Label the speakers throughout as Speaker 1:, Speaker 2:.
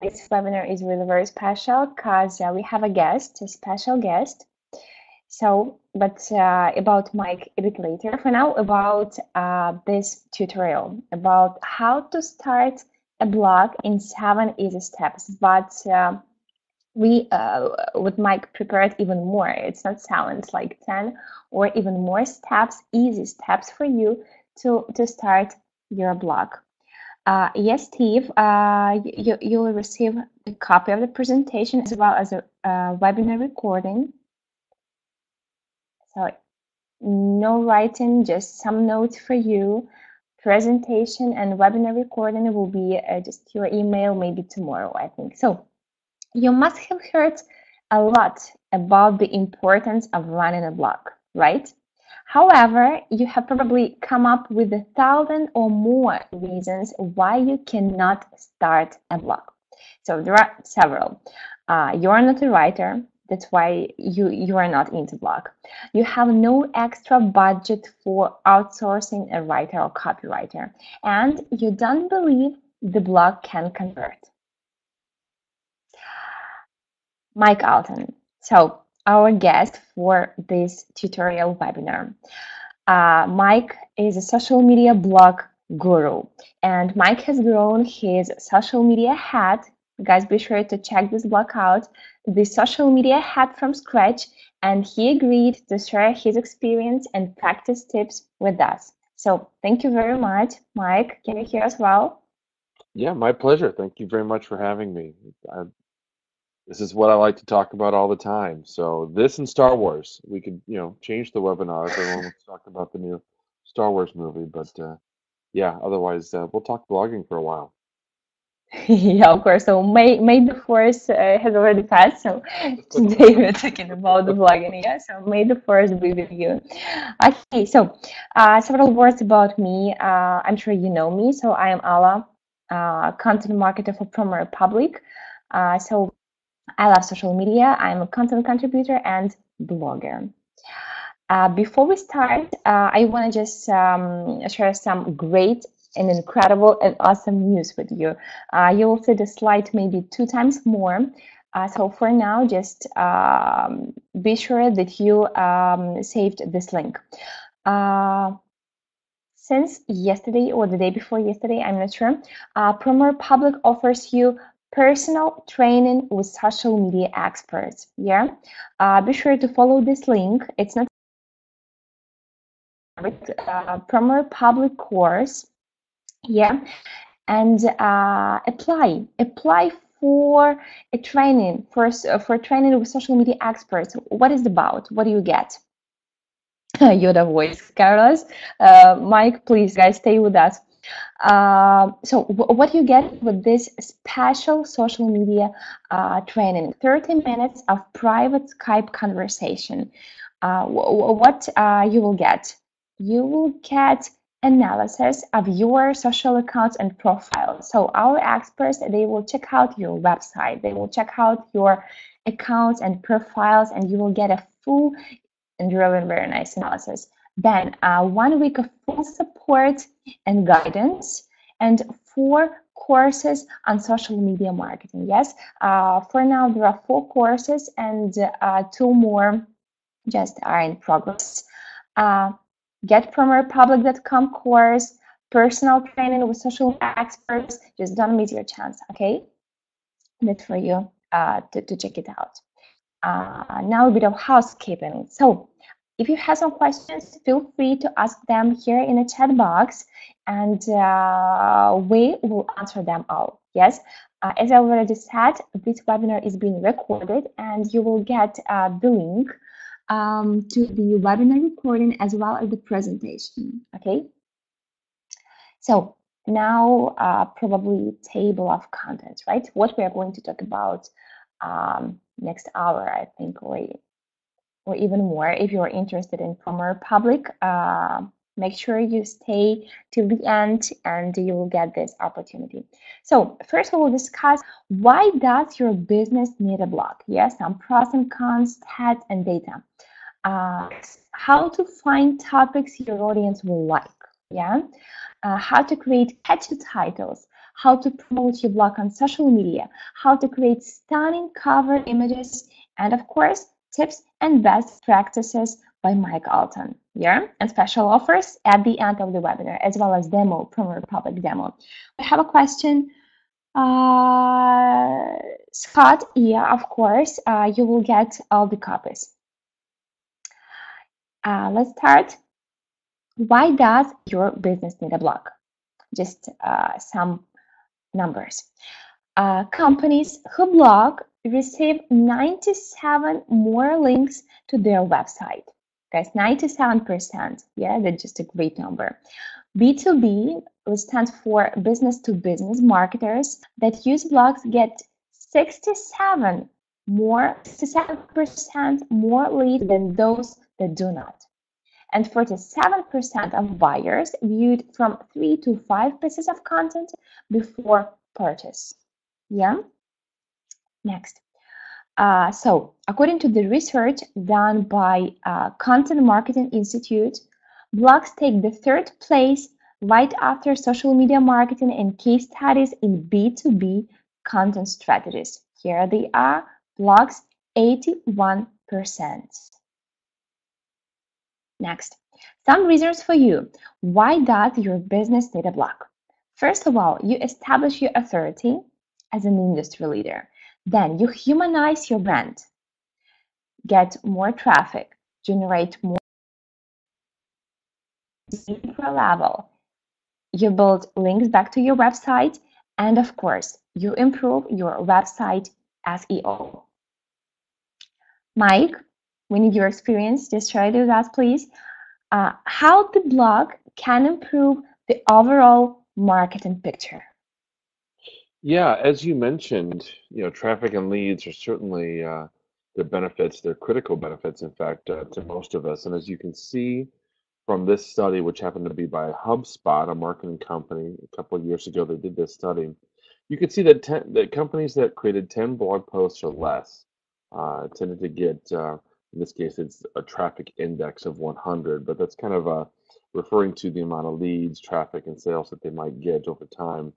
Speaker 1: this webinar is really very special because uh, we have a guest, a special guest. So, but uh, about Mike a bit later. For now, about uh, this tutorial, about how to start a blog in seven easy steps. But uh, we, uh, with Mike, prepared even more. It's not seven, it's like 10 or even more steps, easy steps for you to, to start your blog. Uh, yes, Steve, uh, you, you will receive a copy of the presentation as well as a, a webinar recording. So no writing, just some notes for you. Presentation and webinar recording will be uh, just your email maybe tomorrow, I think. So you must have heard a lot about the importance of running a blog, right? However, you have probably come up with a thousand or more reasons why you cannot start a blog. So there are several. Uh, you're not a writer, that's why you you are not into blog. You have no extra budget for outsourcing a writer or copywriter, and you don't believe the blog can convert. Mike Allton. So our guest for this tutorial webinar. Uh, Mike is a social media blog guru, and Mike has grown his social media hat. Guys, be sure to check this blog out the social media hat from scratch, and he agreed to share his experience and practice tips with us. So thank you very much, Mike. Can you hear us well?
Speaker 2: Yeah, my pleasure. Thank you very much for having me. I, this is what I like to talk about all the time. So this and Star Wars, we could, you know, change the webinar everyone to talk about the new Star Wars movie. But uh, yeah, otherwise uh, we'll talk blogging for a while.
Speaker 1: yeah, of course. So May May the Force uh, has already passed. So today we're talking about the blogging. Yeah. So May the Force be with you. Okay. So uh, several words about me. Uh, I'm sure you know me. So I am Alla, uh, content marketer for PromoRepublic. Uh, so I love social media. I'm a content contributor and blogger. Uh, before we start, I want to just um, share some great and incredible and awesome news with you. Uh, you will see the slide maybe two times more. Uh, so for now, just um, be sure that you um, saved this link. Uh, since yesterday or the day before yesterday, I'm not sure, uh, PromoRepublic offers you personal training with social media experts. Yeah, uh, be sure to follow this link. It's not uh, PromoRepublic course yeah? And uh, apply. Apply for a training for for training with social media experts. What is about? What do you get? Yoda voice carlos. Uh, mike please guys stay with us uh, so what you get with this special social media uh, training 30 minutes of private skype conversation uh, what uh, you will get you will get analysis of your social accounts and profiles. So our experts, they will check out your website, they will check out your accounts and profiles, and you will get a full and really very nice analysis. Then uh, one week of full support and guidance, and four courses on social media marketing. Yes, uh, for now there are four courses, and uh, two more just are in progress. Uh, getpromorepublic.com course, personal training with social experts. Just don't miss your chance, okay? That's for you uh, to, to check it out. Uh, now a bit of housekeeping. So if you have some questions, feel free to ask them here in the chat box and uh, we will answer them all. Yes, uh, as I already said, this webinar is being recorded and you will get uh, the link um, to the webinar recording as well as the presentation, okay? So now uh, probably table of contents, right? What we are going to talk about um, next hour, I think, or, or even more. If you're interested in PromoRepublic uh, make sure you stay till the end and you will get this opportunity. So first we will discuss why does your business need a blog? Yes, some pros and cons, stats and data. Uh, how to find topics your audience will like. Yeah. Uh, how to create catchy titles, how to promote your blog on social media, how to create stunning cover images, and of course, tips and best practices by Mike Allton. Yeah, and special offers at the end of the webinar, as well as demo, PromoRepublic demo. We have a question. Uh, Scott, yeah, of course, uh, you will get all the copies. Uh, let's start. Why does your business need a blog? Just uh, some numbers. Uh, companies who blog receive 97 more links to their website. Guys, 97%. Yeah, that's just a great number. B2B, which stands for business to business marketers that use blogs get 67 more, 67% more leads than those that do not. And 47% of buyers viewed from three to five pieces of content before purchase. Yeah? Next. Uh, so, according to the research done by uh, Content Marketing Institute, blogs take the third place right after social media marketing and case studies in B2B content strategies. Here they are blogs 81%. Next, some reasons for you. Why does your business need a blog? First of all, you establish your authority as an industry leader. Then you humanize your brand, get more traffic, generate more deeper level. You build links back to your website, and of course, you improve your website SEO. Mike, we need your experience. Just share it with us, please. Uh, how the blog can improve the overall marketing picture.
Speaker 2: Yeah, as you mentioned, you know, traffic and leads are certainly uh, their benefits. They're critical benefits, in fact, uh, to most of us. And as you can see from this study, which happened to be by HubSpot, a marketing company, a couple of years ago, they did this study. You can see that ten, that companies that created 10 blog posts or less uh, tended to get, uh, in this case, it's a traffic index of 100, but that's kind of uh, referring to the amount of leads, traffic, and sales that they might get over time.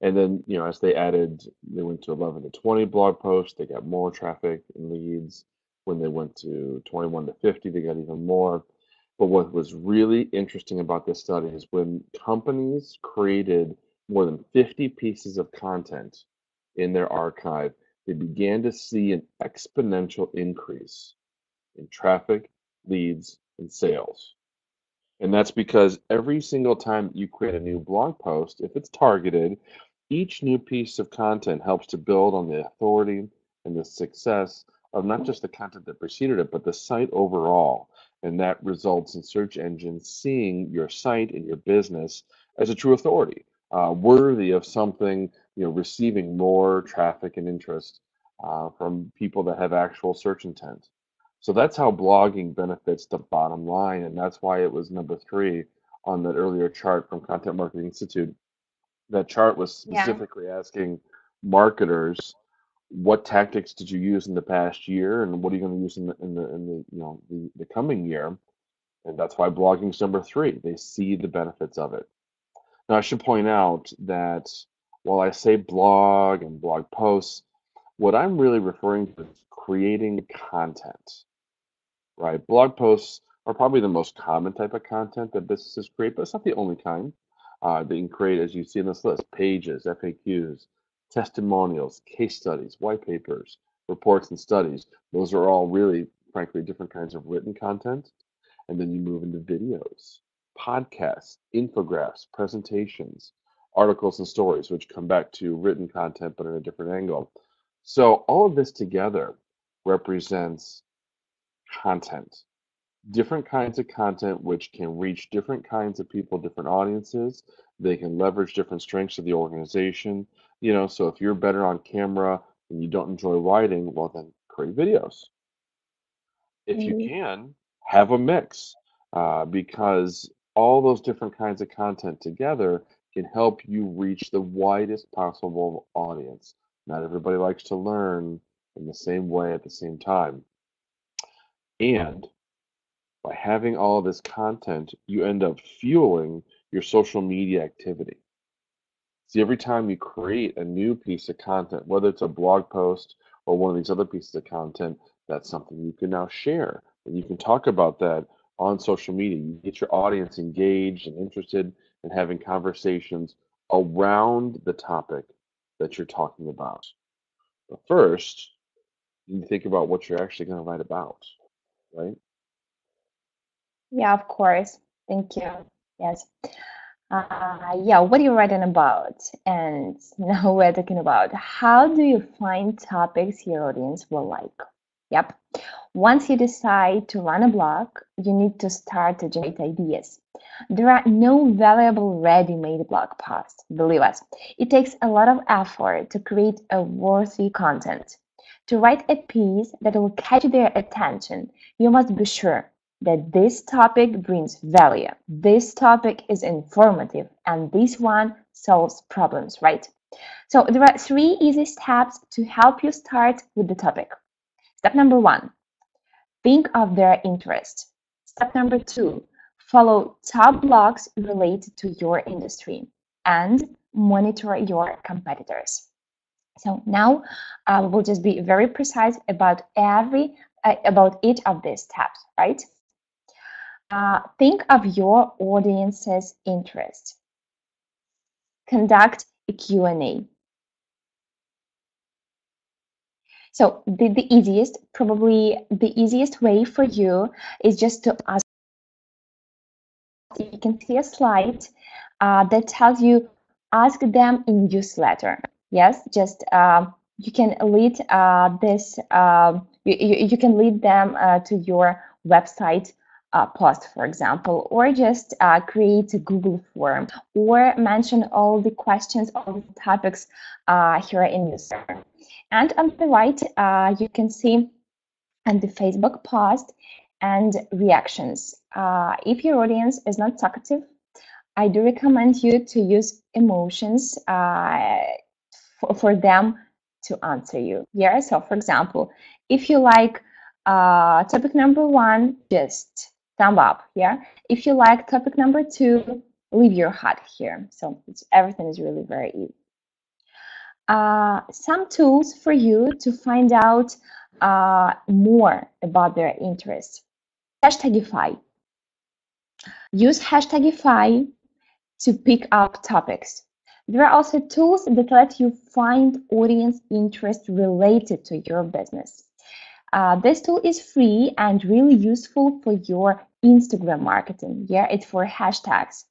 Speaker 2: And then, you know, as they added, they went to 11 to 20 blog posts, they got more traffic and leads. When they went to 21 to 50, they got even more. But what was really interesting about this study is when companies created more than 50 pieces of content in their archive, they began to see an exponential increase in traffic, leads, and sales. And that's because every single time you create a new blog post, if it's targeted, each new piece of content helps to build on the authority and the success of not just the content that preceded it, but the site overall. And that results in search engines seeing your site and your business as a true authority, uh, worthy of something, you know, receiving more traffic and interest uh, from people that have actual search intent. So that's how blogging benefits the bottom line. And that's why it was number three on that earlier chart from Content Marketing Institute that chart was
Speaker 1: Yeah.
Speaker 2: specifically asking marketers what tactics did you use in the past year and what are you going to use in the in the in the you know the, the coming year? And that's why blogging's number three they see the benefits of it. Now i should point out that while i say blog and blog posts what i'm really referring to is creating content right? Blog posts are probably the most common type of content that businesses create but it's not the only kind uh, that you can create, as you see in this list, pages, FAQs, testimonials, case studies, white papers, reports, and studies. Those are all really, frankly, different kinds of written content. And then you move into videos, podcasts, infographics, presentations, articles, and stories, which come back to written content but in a different angle. So all of this together represents content different kinds of content which can reach different kinds of people, different audiences. They can leverage different strengths of the organization. You know, so if you're better on camera and you don't enjoy writing, well, then create videos. If you
Speaker 1: Mhm.
Speaker 2: can, have a mix uh, because all those different kinds of content together can help you reach the widest possible audience. Not everybody likes to learn in the same way at the same time. And by having all this content, you end up fueling your social media activity. See, every time you create a new piece of content, whether it's a blog post or one of these other pieces of content, that's something you can now share. And you can talk about that on social media. You get your audience engaged and interested in having conversations around the topic that you're talking about. But first, you think about what you're actually going to write about, right?
Speaker 1: Yeah, of course. Thank you. Yes. Uh, yeah, what are you writing about? And now we're talking about how do you find topics your audience will like? Yep. Once you decide to run a blog, you need to start to generate ideas. There are no valuable ready-made blog posts, believe us. It takes a lot of effort to create a worthy content. To write a piece that will catch their attention, you must be sure that this topic brings value, this topic is informative, and this one solves problems, right? So there are three easy steps to help you start with the topic. Step number one, think of their interest. Step number two, follow top blogs related to your industry and monitor your competitors. So now uh, we'll just be very precise about every uh, about each of these steps, right? Uh, think of your audience's interest. Conduct a Q&A. So the, the easiest, probably the easiest way for you is just to ask. You can see a slide uh, that tells you ask them in newsletter. Yes, just uh, you can lead uh, this. Um, you, you, you, can lead them uh, to your website uh, post, for example, or just uh, create a Google form or mention all the questions, all the topics uh, here in user. And on the right, uh, you can see and the Facebook post and reactions. Uh, if your audience is not talkative, I do recommend you to use emotions uh, for, for them to answer you. Yeah, so for example, if you like topic number one, just thumb up here. If you like topic number two, leave your heart here. So everything is really very easy. Uh, some tools for you to find out uh, more about their interests. Hashtagify. Use Hashtagify to pick up topics. There are also tools that let you find audience interest related to your business. Uh, this tool is free and really useful for your Instagram marketing. Yeah, it's for hashtags.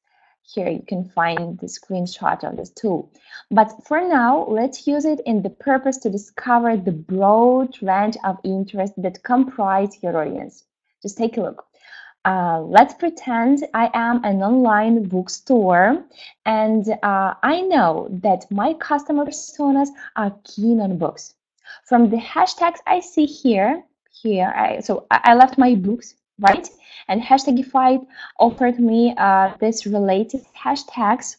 Speaker 1: Here you can find the screenshot of this tool. But for now, let's use it in the purpose to discover the broad range of interests that comprise your audience. Just take a look. Uh, let's pretend I am an online bookstore and uh, I know that my customer personas are keen on books. From the hashtags I see here, here, I, so I left my books, right? And Hashtagify offered me uh, this related hashtags.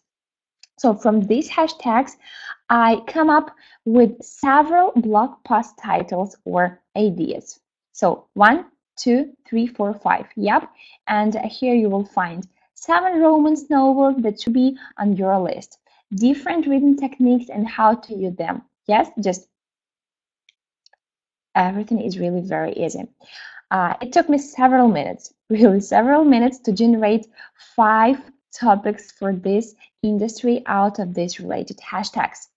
Speaker 1: So from these hashtags, I come up with several blog post titles or ideas. So one, two, three, four, five. Yep. And here you will find seven romance novels that should be on your list, different reading techniques and how to use them. Yes, just everything is really very easy. Uh, it took me several minutes, really several minutes to generate five topics for this industry out of these related hashtags.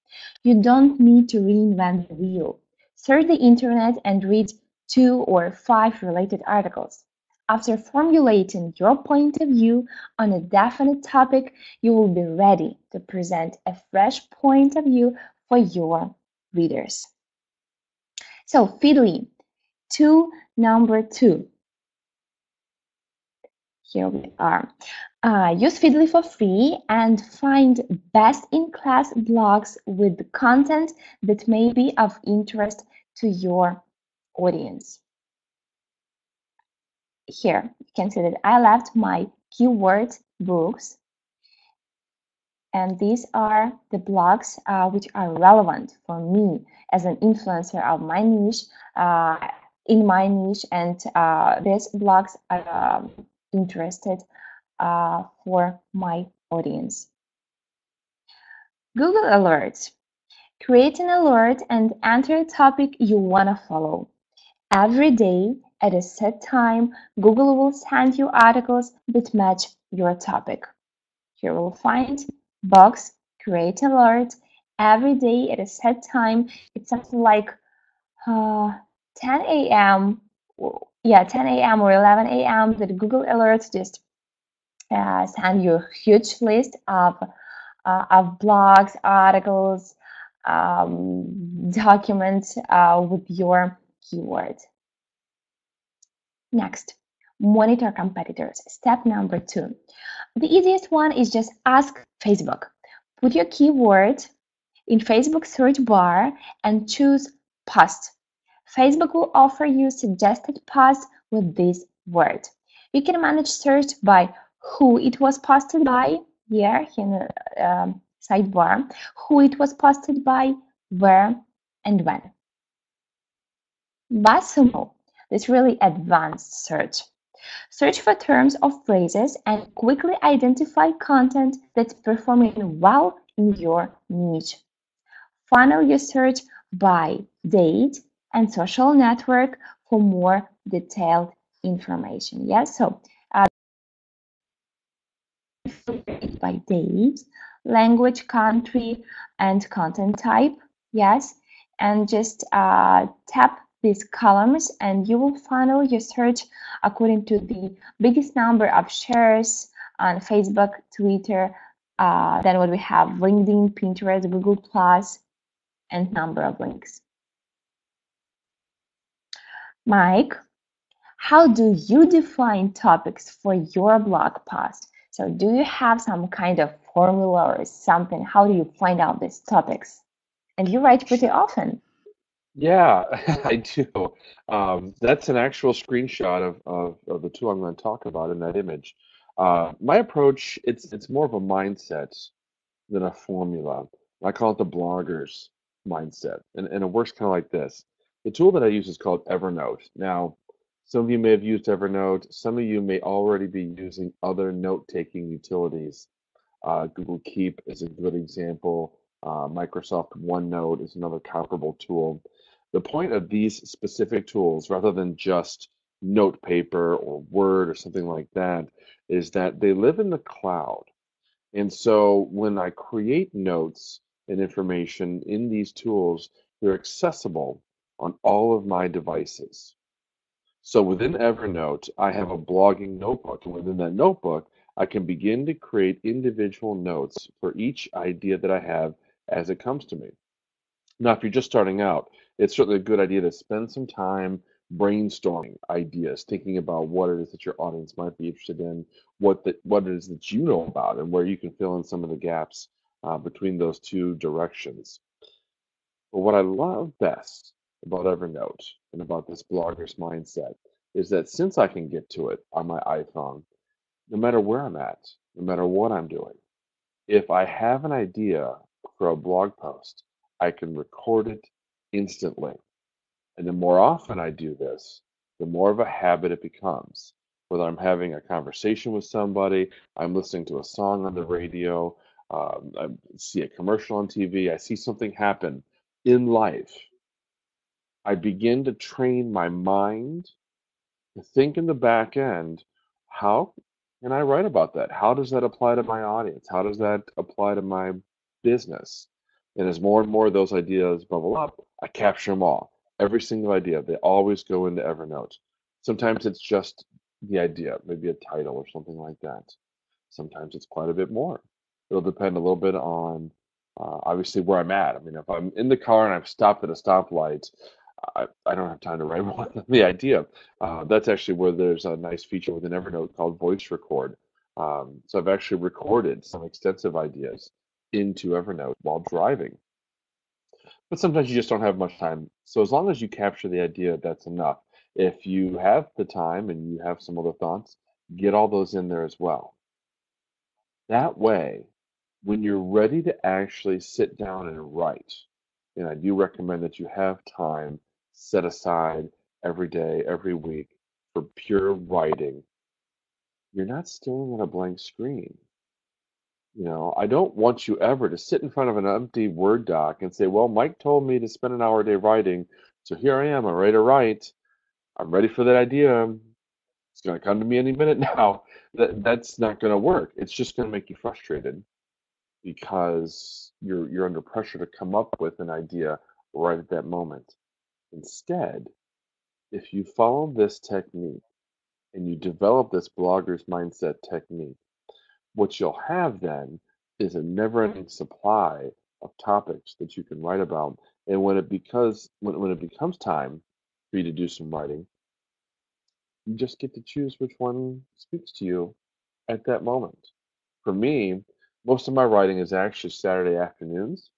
Speaker 1: You don't need to reinvent the wheel. Search the internet and read two or five related articles. After formulating your point of view on a definite topic, you will be ready to present a fresh point of view for your readers. So Feedly, to number two. Here we are. Uh, use Feedly for free and find best-in-class blogs with content that may be of interest to your audience. Here, you can see that I left my keyword books and these are the blogs uh, which are relevant for me as an influencer of my niche, uh, in my niche, and uh, these blogs are um, interested uh, for my audience. Google Alerts. Create an alert and enter a topic you want to follow. Every day, at a set time, Google will send you articles that match your topic. Here we'll find box, create alert. Every day at a set time, it's something like uh, 10 a.m. Yeah, 10 a.m. or 11 a.m. that Google Alerts just uh, send you a huge list of, uh, of blogs, articles, um, documents uh, with your keyword. Next, monitor competitors. Step number two. The easiest one is just ask Facebook. Put your keyword in Facebook search bar and choose post. Facebook will offer you suggested posts with this word. You can manage search by who it was posted by, here in the um, sidebar, who it was posted by, where, and when. BuzzSumo this really advanced search. Search for terms or phrases and quickly identify content that's performing well in your niche. Funnel your search by date and social network for more detailed information. Yes, so uh, by date, language, country, and content type. Yes, and just uh, tap these columns and you will funnel your search according to the biggest number of shares on Facebook, Twitter, uh, then what we have LinkedIn, Pinterest, Google Plus, and number of links. Mike, how do you define topics for your blog post? So do you have some kind of formula or something? How do you find out these topics? And you write pretty often.
Speaker 2: Yeah, I do. Um, that's an actual screenshot of, of, of the tool I'm going to talk about in that image. Uh, my approach, it's it's more of a mindset than a formula. I call it the blogger's mindset. And, and it works kind of like this. The tool that I use is called Evernote. Now, some of you may have used Evernote. Some of you may already be using other note-taking utilities. Uh, Google Keep is a good example. Uh, Microsoft OneNote is another comparable tool. The point of these specific tools, rather than just note paper or Word or something like that, is that they live in the cloud. And so when I create notes and information in these tools, they're accessible on all of my devices. So within Evernote, I have a blogging notebook, and within that notebook, I can begin to create individual notes for each idea that I have as it comes to me. Now, if you're just starting out, it's certainly a good idea to spend some time brainstorming ideas, thinking about what it is that your audience might be interested in, what the, what it is that you know about, and where you can fill in some of the gaps uh, between those two directions. But what I love best about Evernote and about this blogger's mindset is that since I can get to it on my iPhone, no matter where I'm at, no matter what I'm doing, if I have an idea for a blog post, I can record it instantly. And the more often I do this, the more of a habit it becomes. Whether I'm having a conversation with somebody, I'm listening to a song on the radio, um, I see a commercial on TV, I see something happen in life, I begin to train my mind to think in the back end how can I write about that? How does that apply to my audience? How does that apply to my business? And as more and more of those ideas bubble up, I capture them all. Every single idea. They always go into Evernote. Sometimes it's just the idea, maybe a title or something like that. Sometimes it's quite a bit more. It'll depend a little bit on uh, obviously where I'm at. I mean, if I'm in the car and I've stopped at a stoplight, I, I don't have time to write than the idea. Uh, that's actually where there's a nice feature within Evernote called voice record. Um, so I've actually recorded some extensive ideas into Evernote while driving. But sometimes you just don't have much time. So as long as you capture the idea, that's enough. If you have the time and you have some other thoughts, get all those in there as well. That way, when you're ready to actually sit down and write, and I do recommend that you have time set aside every day, every week for pure writing, you're not staring at a blank screen. You know, I don't want you ever to sit in front of an empty Word doc and say, well, Mike told me to spend an hour a day writing, so here I am, I'm ready to write. I'm ready for that idea. It's going to come to me any minute now. That that's not going to work. It's just going to make you frustrated because you're you're under pressure to come up with an idea right at that moment. Instead, if you follow this technique and you develop this blogger's mindset technique, what you'll have then is a never-ending supply of topics that you can write about. And when it because when, when it becomes time for you to do some writing, you just get to choose which one speaks to you at that moment. For me, most of my writing is actually Saturday afternoons.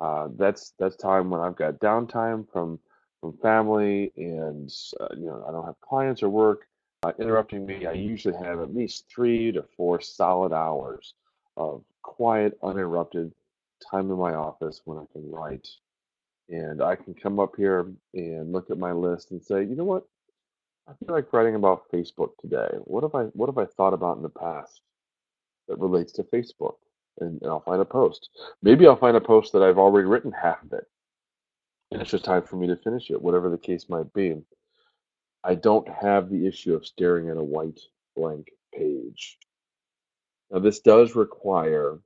Speaker 2: Uh, that's that's time when I've got downtime from from family and uh, you know I don't have clients or work uh, interrupting me. I usually have at least three to four solid hours of quiet, uninterrupted time in my office when I can write. And I can come up here and look at my list and say, you know what? I feel like writing about Facebook today. What have I what have I thought about in the past that relates to Facebook? And, and I'll find a post. Maybe I'll find a post that I've already written half of it. And it's just time for me to finish it, whatever the case might be. I don't have the issue of staring at a white blank page. Now, this does require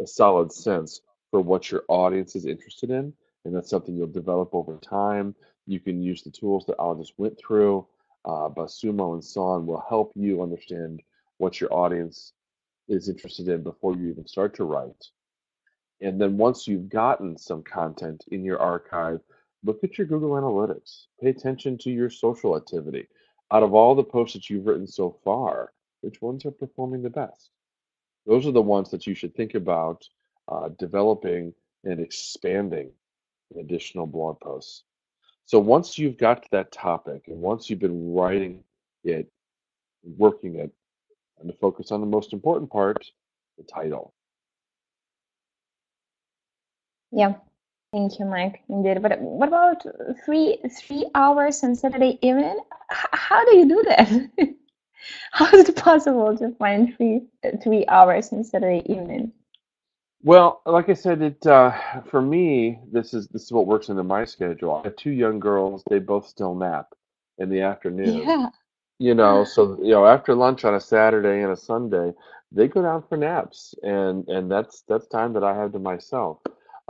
Speaker 2: a solid sense for what your audience is interested in, and that's something you'll develop over time. You can use the tools that I just went through. Uh, BuzzSumo and Son will help you understand what your audience is interested in before you even start to write. And then once you've gotten some content in your archive, look at your Google Analytics. Pay attention to your social activity. Out of all the posts that you've written so far, which ones are performing the best? Those are the ones that you should think about uh, developing and expanding in additional blog posts. So once you've got to that topic and once you've been writing it, working it, and to focus on the most important part, the title.
Speaker 1: Yeah, thank you, Mike. Indeed. But what about three three hours on Saturday evening? H- how do you do that? how is it possible to find three three hours on Saturday evening?
Speaker 2: Well, like I said, it uh, for me, this is this is what works into my schedule. I have two young girls; they both still nap in the afternoon.
Speaker 1: Yeah.
Speaker 2: You know, so you know, after lunch on a Saturday and a Sunday, they go down for naps, and and that's that's time that I have to myself.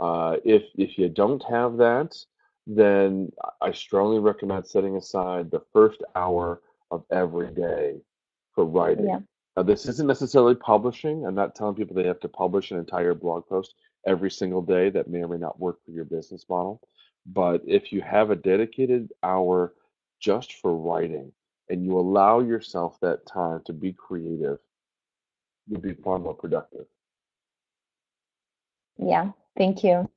Speaker 2: Uh, if if you don't have that, then I strongly recommend setting aside the first hour of every day for writing.
Speaker 1: Yeah.
Speaker 2: Now, this isn't necessarily publishing. I'm not telling people they have to publish an entire blog post every single day. That may or may not work for your business model. But if you have a dedicated hour just for writing and you allow yourself that time to be creative, you'll be far more productive.
Speaker 1: Yeah. Thank you.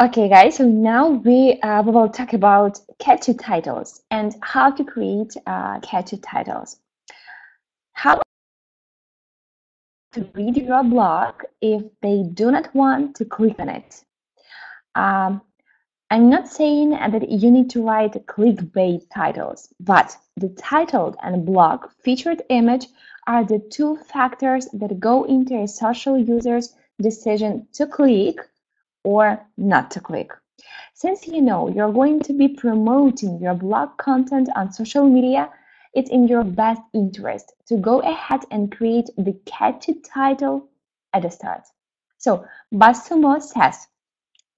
Speaker 1: Okay, guys, so now we, uh, we will talk about catchy titles and how to create uh, catchy titles. How to read your blog if they do not want to click on it. Um, I'm not saying that you need to write clickbait titles, but the title and blog featured image are the two factors that go into a social user's decision to click or not to click. Since you know you're going to be promoting your blog content on social media, it's in your best interest to go ahead and create the catchy title at the start. So, BuzzSumo says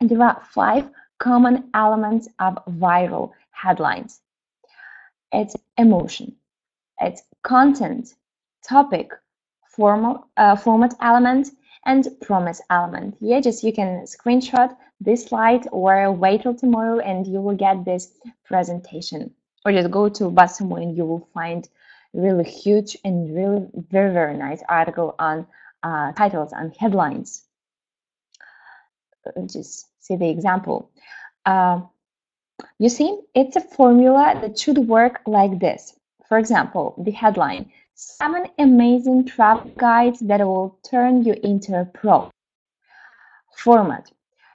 Speaker 1: there are five common elements of viral headlines it's emotion, it's content, topic, formal, uh, format element, and promise element. Yeah, just you can screenshot this slide or wait till tomorrow and you will get this presentation. Or just go to BuzzSumo and you will find really huge and really very, very nice article on uh, titles and headlines. Uh, just see the example. Uh, you see, it's a formula that should work like this. For example, the headline seven amazing travel guides that will turn you into a pro. Format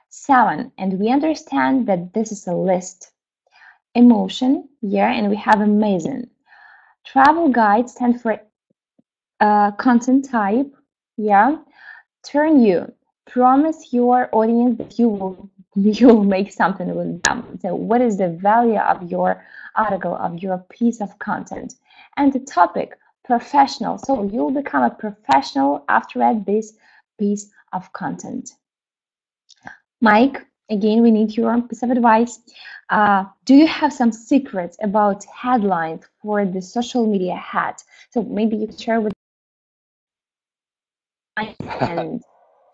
Speaker 1: seven, and we understand that this is a list. Emotion, yeah, and we have amazing. Travel guides stand for uh, content type, yeah. turn you. Promise your audience that you will you will make something with them. So what is the value of your article, of your piece of content? And the topic, professional. So you'll become a professional after read this piece of content. Mike, again, we need your piece of advice. Uh, do you have some secrets about headlines for the social media hat? So maybe you share with and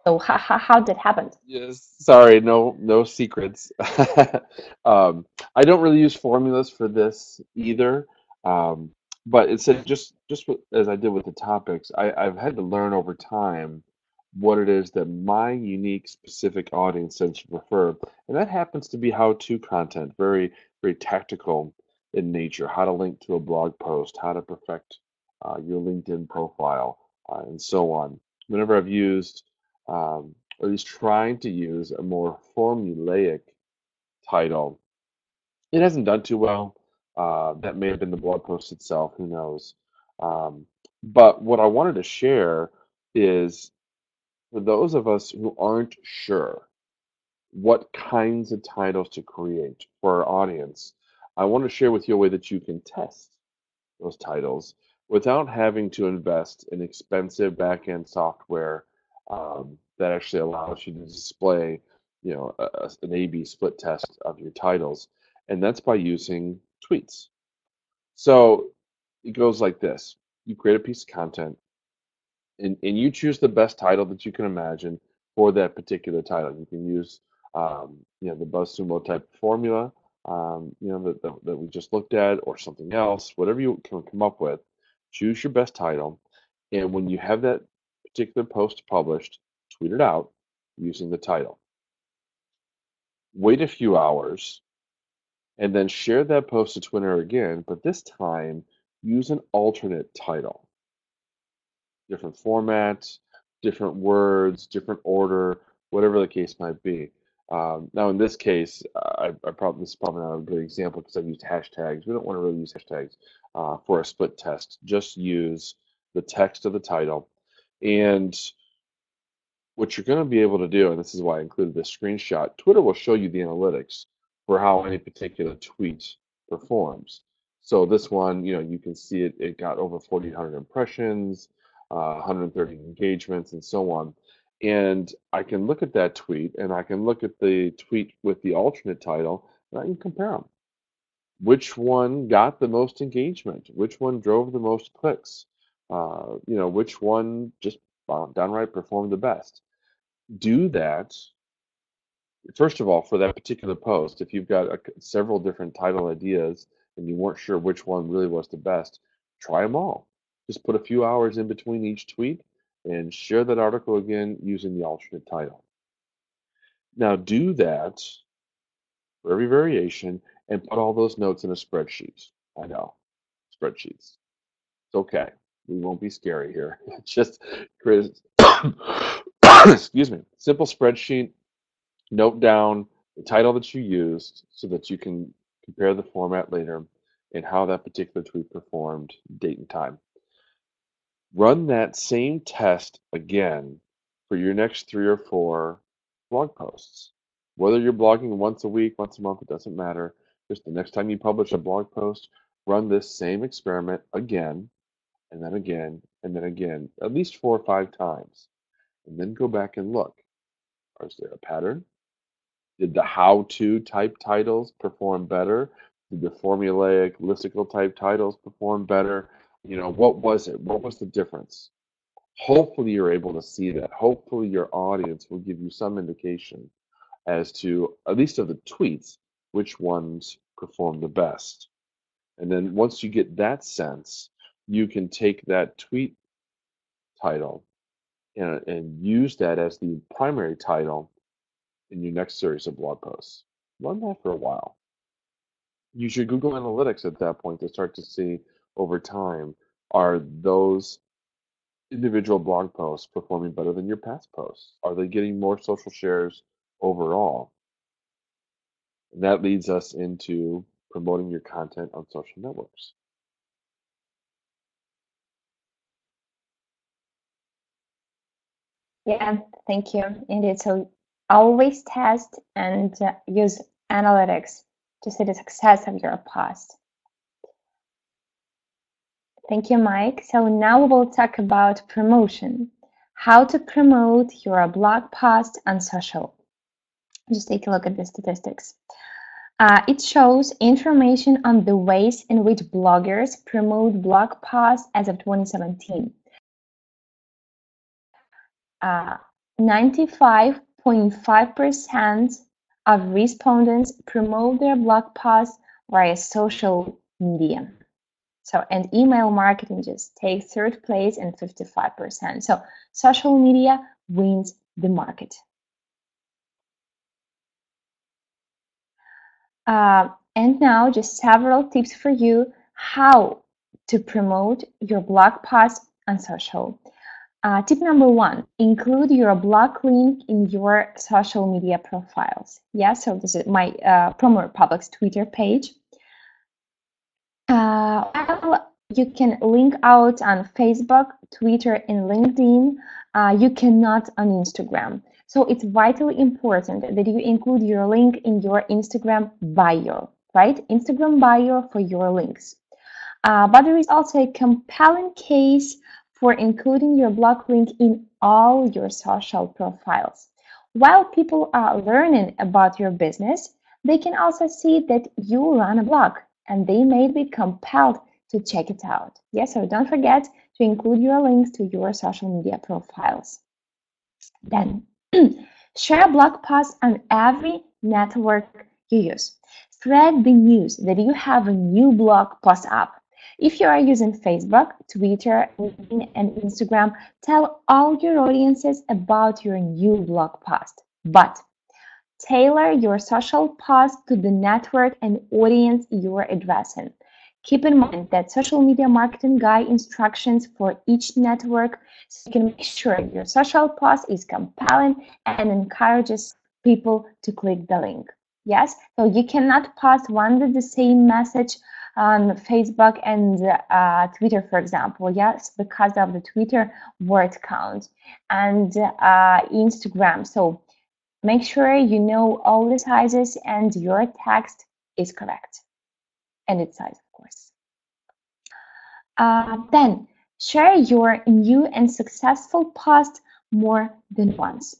Speaker 1: so how, how, how did it happen?
Speaker 2: Yes, sorry, no no secrets. um, I don't really use formulas for this either. Um, but it said just just as I did with the topics, I, I've had to learn over time what it is that my unique specific audience tends to prefer. And that happens to be how-to content, very, very tactical in nature, how to link to a blog post, how to perfect uh, your LinkedIn profile, uh, and so on. Whenever I've used, um, or at least trying to use a more formulaic title, it hasn't done too well. Uh, that may have been the blog post itself, who knows. Um, but what I wanted to share is for those of us who aren't sure what kinds of titles to create for our audience, I want to share with you a way that you can test those titles without having to invest in expensive back-end software um, that actually allows you to display, you know, a, an A/B split test of your titles, and that's by using tweets. So it goes like this: you create a piece of content, and, and you choose the best title that you can imagine for that particular title. You can use um, you know the BuzzSumo type formula, um, you know that, that, that we just looked at, or something else, whatever you can come up with. Choose your best title, and when you have that particular post published, tweet it out using the title. Wait a few hours, and then share that post to Twitter again, but this time use an alternate title different format, different words, different order, whatever the case might be. Um, now, in this case, I, I, probably this is probably not a good example because I've used hashtags. We don't want to really use hashtags uh, for a split test. Just use the text of the title. And what you're going to be able to do, and this is why I included this screenshot, Twitter will show you the analytics for how any particular tweet performs. So this one, you know, you can see it, it got over 4,800 impressions uh, 130 engagements, and so on. And I can look at that tweet and I can look at the tweet with the alternate title and I can compare them. Which one got the most engagement? Which one drove the most clicks? Uh, you know, which one just uh, downright performed the best? Do that. First of all, for that particular post, if you've got a, several different title ideas and you weren't sure which one really was the best, try them all just put a few hours in between each tweet and share that article again using the alternate title. Now do that for every variation and put all those notes in a spreadsheet. I know, spreadsheets. It's okay. We won't be scary here. just create, excuse me, simple spreadsheet. Note down the title that you used so that you can compare the format later and how that particular tweet performed, date and time. Run that same test again for your next three or four blog posts. Whether you're blogging once a week, once a month, it doesn't matter. Just the next time you publish a blog post, run this same experiment again, and then again, and then again, at least four or five times. And then go back and look. Is there a pattern? Did the how to type titles perform better? Did the formulaic listicle type titles perform better? You know, what was it? What was the difference? Hopefully, you're able to see that. Hopefully, your audience will give you some indication as to, at least of the tweets, which ones perform the best. And then once you get that sense, you can take that tweet title and, and use that as the primary title in your next series of blog posts. Run that for a while. Use your Google Analytics at that point to start to see over time, are those individual blog posts performing better than your past posts? Are they getting more social shares overall? And that leads us into promoting your content on social networks.
Speaker 1: Yeah, thank you. Indeed. So always test and uh, use analytics to see the success of your post. Thank you, Mike. So now we'll talk about promotion. How to promote your blog post on social. Just take a look at the statistics. Uh, it shows information on the ways in which bloggers promote blog posts as of 2017. 95.5% uh, of respondents promote their blog posts via social media. So, and email marketing just takes third place and 55%. So, social media wins the market. Uh, and now, just several tips for you how to promote your blog post on social. Uh, tip number one, include your blog link in your social media profiles. Yeah, so this is my uh, PromoRepublic's Twitter page. Uh, well, you can link out on Facebook, Twitter, and LinkedIn. Uh, you cannot on Instagram. So it's vitally important that you include your link in your Instagram bio, right? Instagram bio for your links. Uh, but there is also a compelling case for including your blog link in all your social profiles. While people are learning about your business, they can also see that you run a blog and they may be compelled to check it out. Yes, so don't forget to include your links to your social media profiles. Then, share blog posts on every network you use. Spread the news that you have a new blog post up if you are using Facebook, Twitter, and Instagram, tell all your audiences about your new blog post. But tailor your social post to the network and audience you are addressing. Keep in mind that social media marketing guide instructions for each network so you can make sure your social post is compelling and encourages people to click the link. Yes, so you cannot post one with the same message on Facebook and uh, Twitter, for example. Yes, because of the Twitter word count and uh, Instagram. So make sure you know all the sizes and your text is correct and its size, of course. Uh, then share your new and successful post more than once.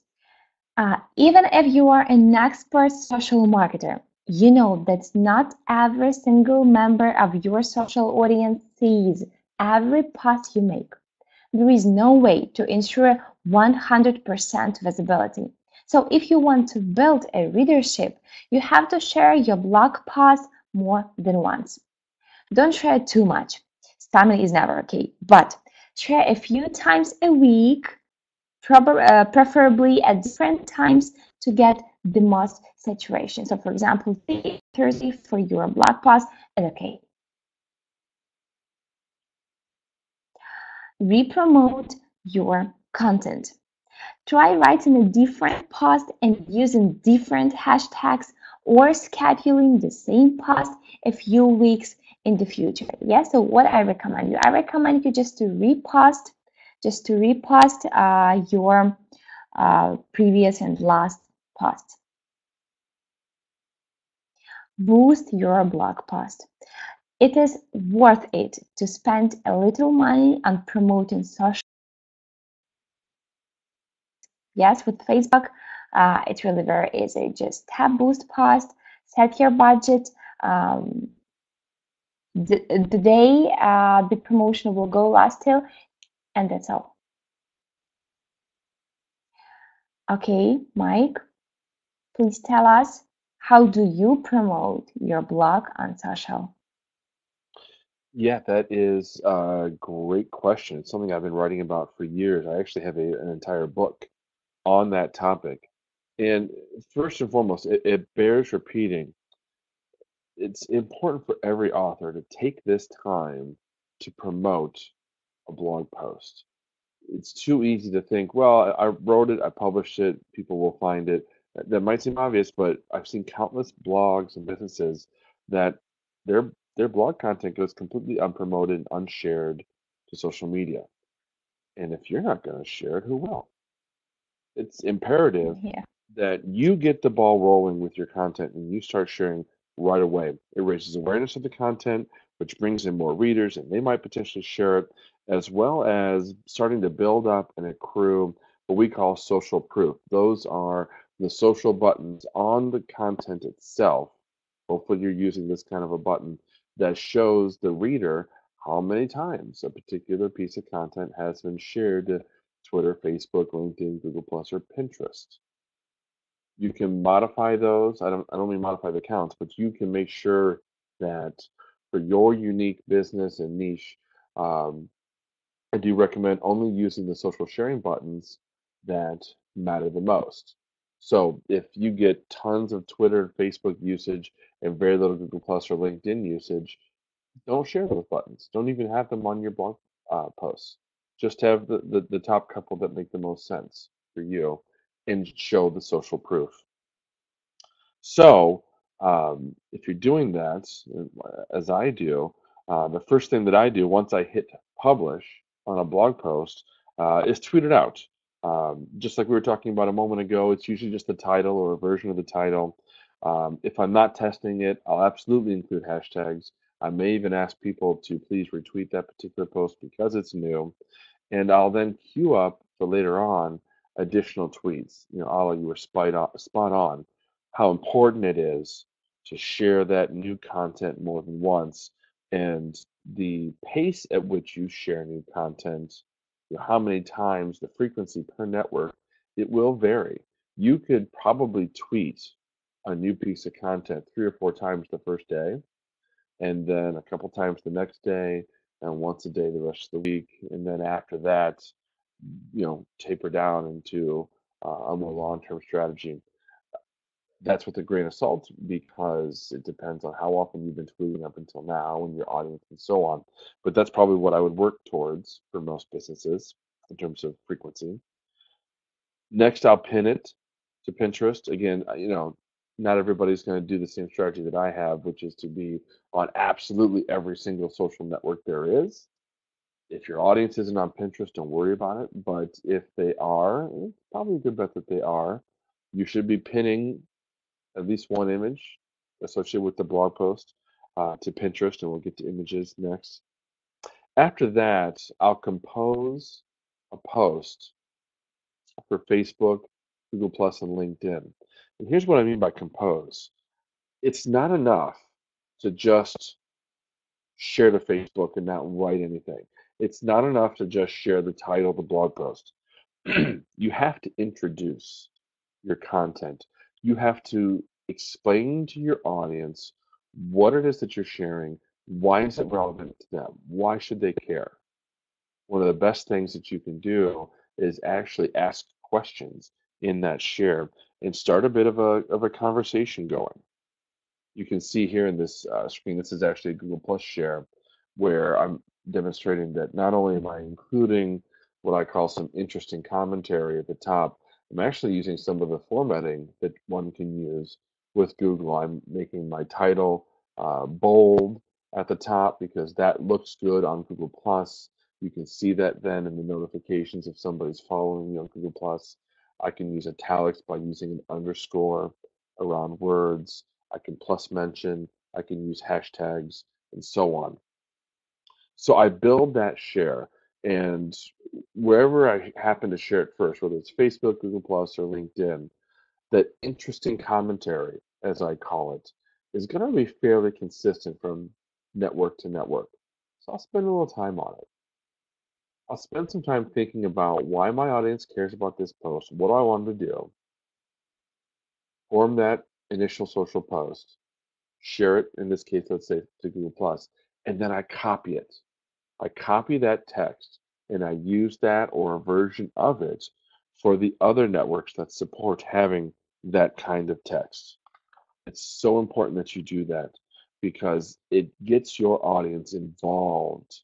Speaker 1: Uh, even if you are an expert social marketer, you know that not every single member of your social audience sees every post you make. There is no way to ensure 100% visibility. So if you want to build a readership, you have to share your blog post more than once. Don't share too much. Spamming is never okay, but share a few times a week, uh, preferably at different times to get the most saturation. So for example, Thursday for your blog post is okay. Repromote your content. Try writing a different post and using different hashtags or scheduling the same post a few weeks in the future. Yeah, so what I recommend you, I recommend you just to repost, just to repost uh, your uh, previous and last Boost your blog post. It is worth it to spend a little money on promoting social. Yes, with Facebook, uh, it's really very easy. Just tap boost post, set your budget. Um, the, the day uh, the promotion will go last till, and that's all. Okay, Mike, please tell us how do you promote your blog on social?
Speaker 2: Yeah, that is a great question. It's something I've been writing about for years. I actually have a, an entire book on that topic. And first and foremost, it, it bears repeating. It's important for every author to take this time to promote a blog post. It's too easy to think, well, I I wrote it, I published it, people will find it. That might seem obvious, but I've seen countless blogs and businesses that their their blog content goes completely unpromoted, unshared to social media. And if you're not going to share it, who will? it's imperative
Speaker 1: Yeah.
Speaker 2: that you get the ball rolling with your content and you start sharing right away. It raises awareness of the content, which brings in more readers and they might potentially share it, as well as starting to build up and accrue what we call social proof. Those are the social buttons on the content itself. Hopefully, you're using this kind of a button that shows the reader how many times a particular piece of content has been shared to Twitter, Facebook, LinkedIn, Google Plus, or Pinterest. You can modify those. I don't I don't mean modify the counts, but you can make sure that for your unique business and niche, um, I do recommend only using the social sharing buttons that matter the most. So if you get tons of Twitter and Facebook usage and very little Google Plus or LinkedIn usage, don't share those buttons. Don't even have them on your blog uh, posts. Just have the, the, the top couple that make the most sense for you and show the social proof. So um, if you're doing that, uh, as I do, uh, the first thing that I do once I hit publish on a blog post uh, is tweet it out. Um, just like we were talking about a moment ago, it's usually just the title or a version of the title. Um, if I'm not testing it, I'll absolutely include hashtags. I may even ask people to please retweet that particular post because it's new. And I'll then queue up for later on additional tweets. You know, Alla, you were spot on, spot on how important it is to share that new content more than once and the pace at which you share new content, you know, how many times, the frequency per network, it will vary. You could probably tweet a new piece of content three or four times the first day, and then a couple times the next day, and once a day the rest of the week. And then after that, you know, taper down into uh, a more long term strategy that's with a grain of salt because it depends on how often you've been tweeting up until now and your audience and so on. But that's probably what I would work towards for most businesses in terms of frequency. Next, I'll pin it to Pinterest. Again, you know, not everybody's going to do the same strategy that I have, which is to be on absolutely every single social network there is. If your audience isn't on Pinterest, don't worry about it. But if they are, it's probably a good bet that they are. You should be pinning at least one image associated with the blog post uh, to Pinterest, and we'll get to images next. After that, I'll compose a post for Facebook, Google Plus, and LinkedIn. And here's what I mean by compose. It's not enough to just share to Facebook and not write anything. It's not enough to just share the title of the blog post. you have to introduce your content you have to explain to your audience what it is that you're sharing. Why is it relevant to them? Why should they care? One of the best things that you can do is actually ask questions in that share and start a bit of a, of a conversation going. You can see here in this uh, screen, this is actually a Google Plus share where I'm demonstrating that not only am I including what I call some interesting commentary at the top, I'm actually using some of the formatting that one can use with Google. I'm making my title uh, bold at the top because that looks good on Google Plus. You can see that then in the notifications if somebody's following me on Google Plus. I can use italics by using an underscore around words. I can plus mention. I can use hashtags and so on. So I build that share and wherever I happen to share it first, whether it's Facebook, Google Plus, or LinkedIn, that interesting commentary, as I call it, is going to be fairly consistent from network to network. So I'll spend a little time on it. I'll spend some time thinking about why my audience cares about this post, what do I want to do, form that initial social post, share it, in this case, let's say to Google Plus, and then I copy it. I copy that text and I use that or a version of it for the other networks that support having that kind of text. It's so important that you do that because it gets your audience involved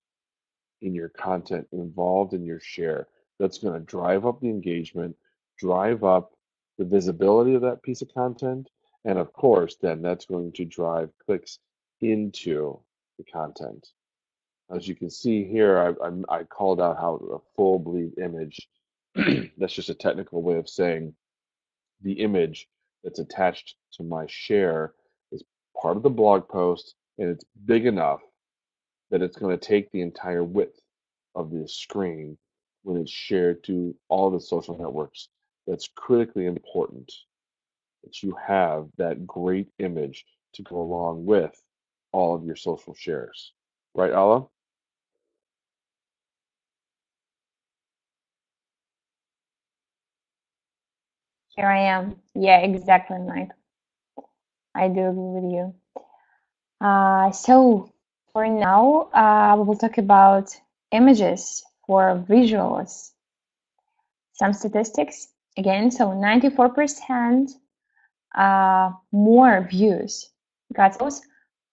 Speaker 2: in your content, involved in your share. That's going to drive up the engagement, drive up the visibility of that piece of content, and of course, then that's going to drive clicks into the content. As you can see here, I, I, I called out how a full bleed image that's just a technical way of saying the image that's attached to my share is part of the blog post and it's big enough that it's going to take the entire width of the screen when it's shared to all the social networks. That's critically important that you have that great image to go along with all of your social shares. Right, Alla?
Speaker 1: Here I am. Yeah, exactly, Mike. I do agree with you. Uh, so for now, uh, we will talk about images for visuals. Some statistics again. So 94% uh, more views got those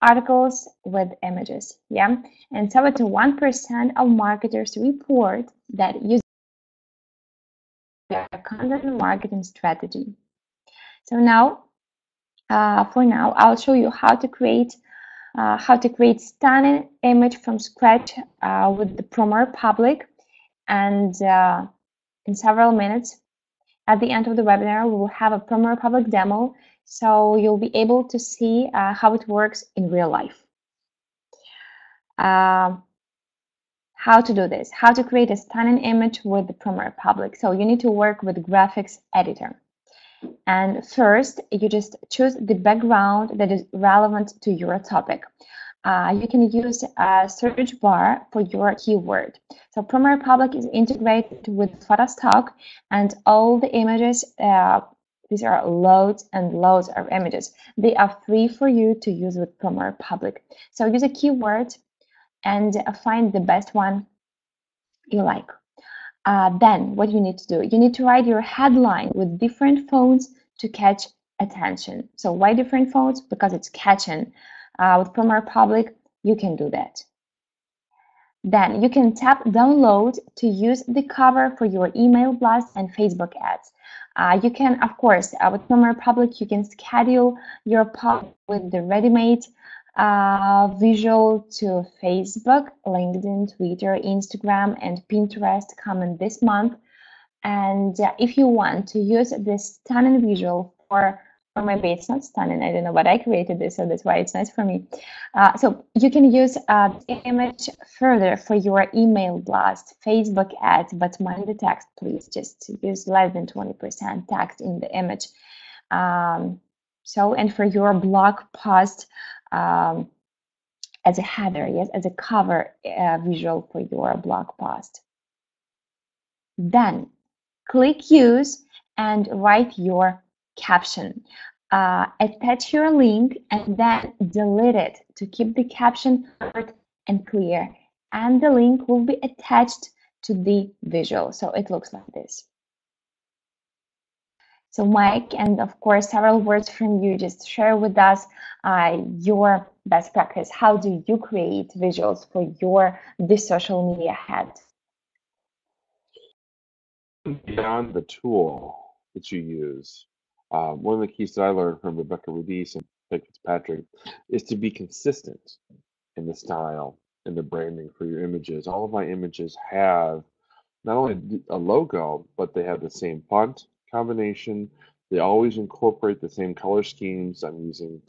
Speaker 1: articles with images. Yeah, and 71% of marketers report that their content marketing strategy. So now, uh, for now, I'll show you how to create uh, how to create stunning image from scratch uh, with the PromoRepublic. And uh, in several minutes, at the end of the webinar, we will have a PromoRepublic demo, so you'll be able to see uh, how it works in real life. How to do this, how to create a stunning image with the Public? So you need to work with graphics editor. And first, you just choose the background that is relevant to your topic. Uh, you can use a search bar for your keyword. So PromoRepublic is integrated with Photostock and all the images, uh, these are loads and loads of images. They are free for you to use with PromoRepublic. So use a keyword and find the best one you like. Uh, then what you need to do, you need to write your headline with different fonts to catch attention. So why different fonts? Because it's catching. Uh, with PromoRepublic, you can do that. Then you can tap download to use the cover for your email blast and Facebook ads. Uh, you can, of course, uh, with PromoRepublic, you can schedule your post with the ready-made uh, visual to Facebook, LinkedIn, Twitter, Instagram, and Pinterest coming this month. And uh, if you want to use this stunning visual for, or maybe it's not stunning, I don't know, but I created this, so that's why it's nice for me. Uh, so you can use uh, the image further for your email blast, Facebook ads, but mind the text, please. Just use less than 20% text in the image. Um, so, and for your blog post, um, as a header, yes, as a cover uh, visual for your blog post. Then click use and write your caption. Uh, attach your link and then delete it to keep the caption short and clear. And the link will be attached to the visual. So it looks like this. So Mike, and of course, several words from you, just share with us uh, your best practice. How do you create visuals for your this social media head?
Speaker 2: Beyond the tool that you use, um, one of the keys that I learned from Rebekah Radice and Vic Fitzpatrick is to be consistent in the style and the branding for your images. All of my images have not only a logo, but they have the same font, combination. They always incorporate the same color schemes. I'm using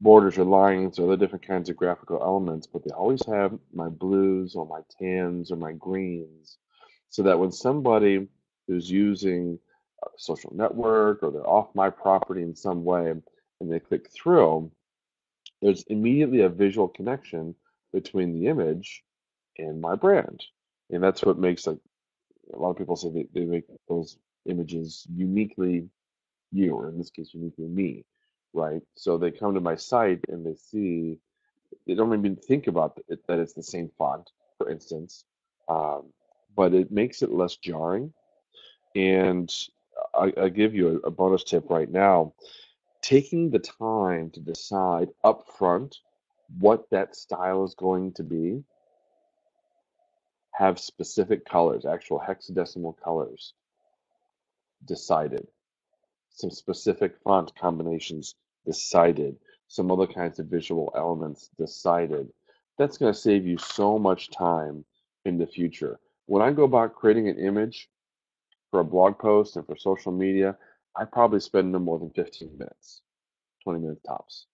Speaker 2: borders or lines or other different kinds of graphical elements, but they always have my blues or my tans or my greens so that when somebody who's using a social network or they're off my property in some way and they click through, there's immediately a visual connection between the image and my brand. And that's what makes like a lot of people say they, they make those images uniquely you, or in this case, uniquely me, right? So they come to my site and they see, they don't even think about it, that it's the same font, for instance, um, but it makes it less jarring. And I, I give you a, a bonus tip right now. Taking the time to decide upfront what that style is going to be, have specific colors, actual hexadecimal colors decided, some specific font combinations decided, some other kinds of visual elements decided. That's going to save you so much time in the future. When I go about creating an image, for a blog post and for social media, I probably spend no more than 15 minutes, 20 minutes tops.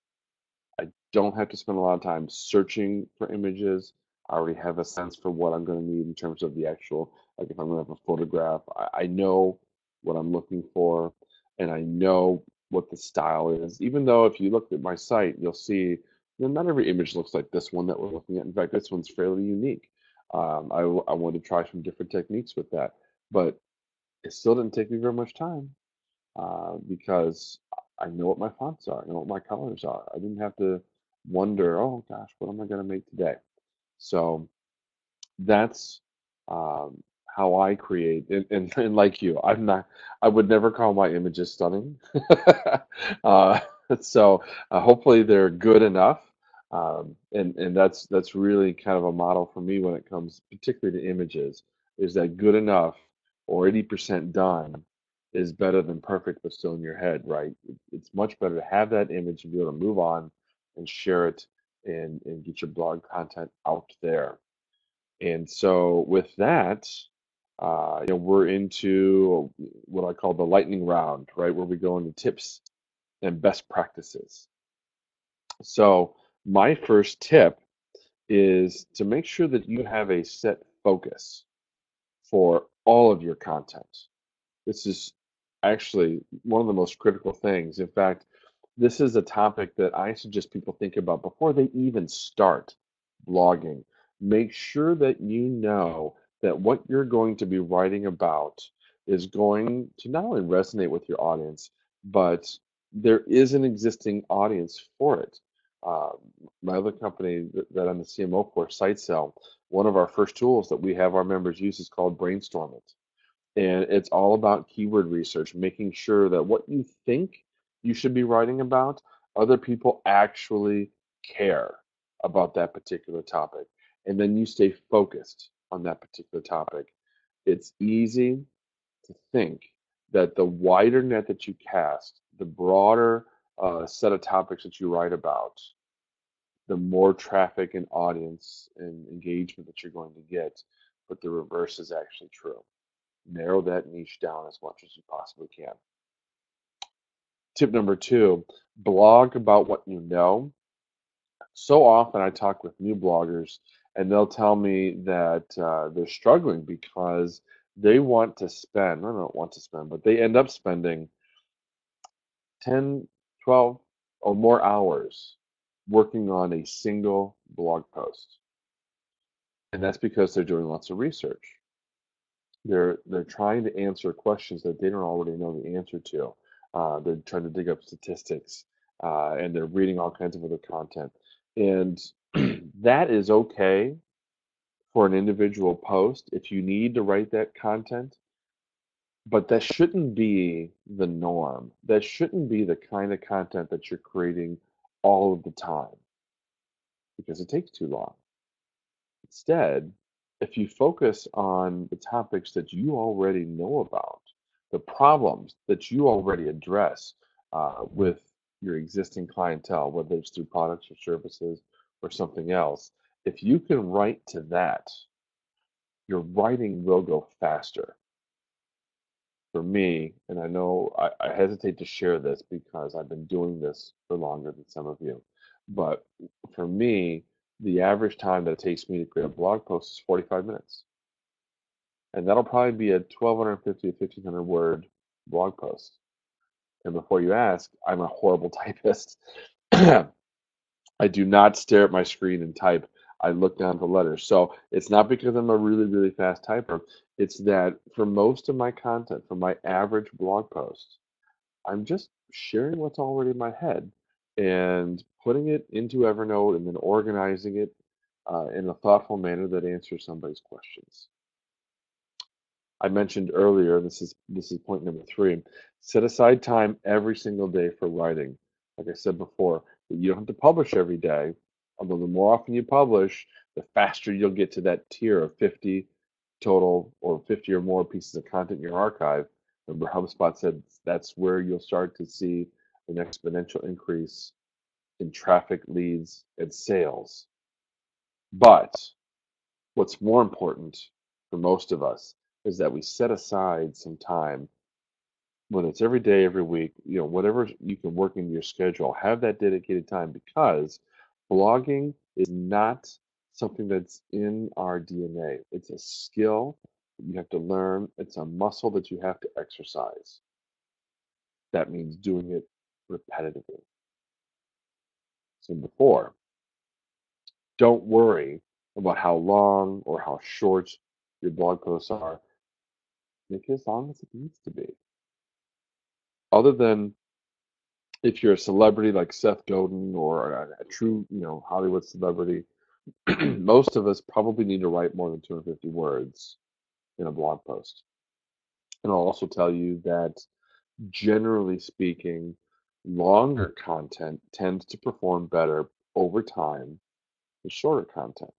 Speaker 2: I don't have to spend a lot of time searching for images. I already have a sense for what I'm going to need in terms of the actual, like if I'm going to have a photograph, I, I know what I'm looking for and I know what the style is. Even though if you look at my site, you'll see you know, not every image looks like this one that we're looking at. In fact, this one's fairly unique. Um, I, I wanted to try some different techniques with that, but it still didn't take me very much time uh, because I know what my fonts are, I know what my colors are. I didn't have to wonder, oh gosh, what am I going to make today? So that's um, how I create. And, and, and, like you, I'm not, I would never call my images stunning. uh, so uh, hopefully they're good enough. Um, and, and that's, that's really kind of a model for me when it comes particularly to images is that good enough or 80% done is better than perfect but still in your head, right? It's much better to have that image and be able to move on and share it and, and get your blog content out there. And so with that, uh, you know, we're into what I call the lightning round, right? Where we go into tips and best practices. So my first tip is to make sure that you have a set focus for all of your content. This is actually one of the most critical things. In fact, this is a topic that I suggest people think about before they even start blogging. Make sure that you know that what you're going to be writing about is going to not only resonate with your audience, but there is an existing audience for it. Uh, my other company that, I'm the CMO for, SiteSell, one of our first tools that we have our members use is called Brainstorm It. And it's all about keyword research, making sure that what you think you should be writing about, other people actually care about that particular topic. And then you stay focused on that particular topic. It's easy to think that the wider net that you cast, the broader uh, set of topics that you write about, the more traffic and audience and engagement that you're going to get. But the reverse is actually true. Narrow that niche down as much as you possibly can. Tip number two blog about what you know. So often I talk with new bloggers and they'll tell me that uh, they're struggling because they want to spend, I don't want to spend, but they end up spending 10, 12, or more hours working on a single blog post. And that's because they're doing lots of research. They're they're trying to answer questions that they don't already know the answer to. Uh, they're trying to dig up statistics, uh, and they're reading all kinds of other content. And that is okay for an individual post if you need to write that content, but that shouldn't be the norm. That shouldn't be the kind of content that you're creating all of the time because it takes too long. Instead, if you focus on the topics that you already know about, the problems that you already address uh, with your existing clientele, whether it's through products or services or something else, if you can write to that, your writing will go faster. For me, and I know I, I hesitate to share this because I've been doing this for longer than some of you, but for me, the average time that it takes me to create a blog post is 45 minutes. And that'll probably be a 1250 to 1500 word blog post. And before you ask, I'm a horrible typist. I do not stare at my screen and type. I look down at the letters. So it's not because I'm a really, really fast typer. It's that for most of my content, for my average blog post, I'm just sharing what's already in my head and putting it into Evernote and then organizing it uh, in a thoughtful manner that answers somebody's questions. I mentioned earlier, this is this is point number three. Set aside time every single day for writing. Like I said before, you don't have to publish every day, although the more often you publish, the faster you'll get to that tier of 50 total or 50 or more pieces of content in your archive. Remember, HubSpot said that's where you'll start to see an exponential increase in traffic, leads, and sales. But what's more important for most of us is that we set aside some time, whether it's every day, every week, you know, whatever you can work into your schedule, have that dedicated time because blogging is not something that's in our DNA. It's a skill you have to learn, it's a muscle that you have to exercise. That means doing it repetitively. So, before, don't worry about how long or how short your blog posts are. Make it as long as it needs to be. Other than if you're a celebrity like Seth Godin or a, a true, you know, Hollywood celebrity, most of us probably need to write more than 250 words in a blog post. And I'll also tell you that generally speaking, longer content tends to perform better over time than shorter content.